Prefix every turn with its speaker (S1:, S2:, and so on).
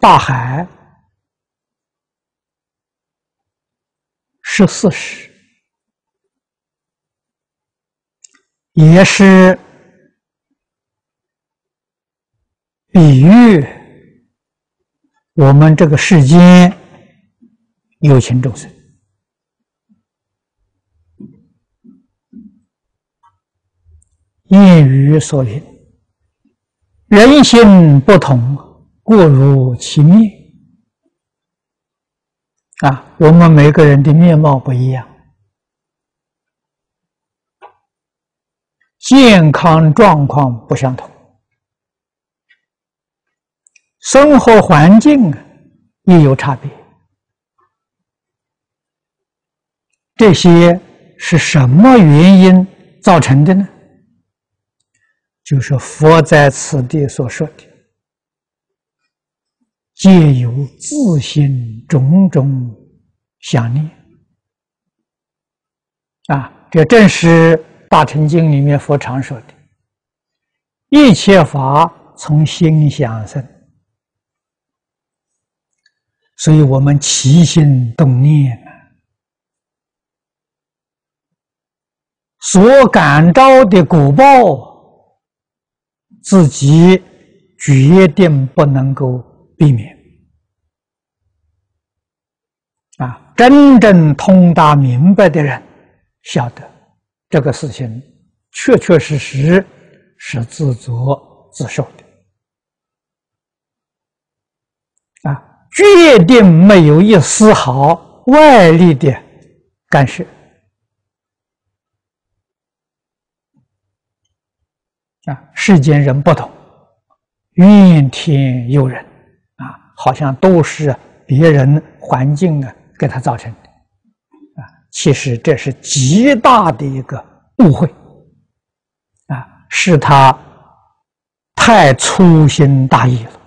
S1: 大海是事实，也是比喻我们这个世间有情众生。谚语所云：“人心不同，故如其面。”啊，我们每个人的面貌不一样，健康状况不相同，生活环境也有差别。这些是什么原因造成的呢？就是佛在此地所说的，皆有自心种种想念啊！这正是《大乘经》里面佛常说的：“一切法从心想生。”所以，我们起心动念所感召的果报。自己决定不能够避免啊！真正通达明白的人，晓得这个事情确确实实是自作自受的啊！决定没有一丝毫外力的干涉。啊，世间人不懂，怨天尤人，好像都是别人环境啊给他造成的，啊，其实这是极大的一个误会，啊，是他太粗心大意了。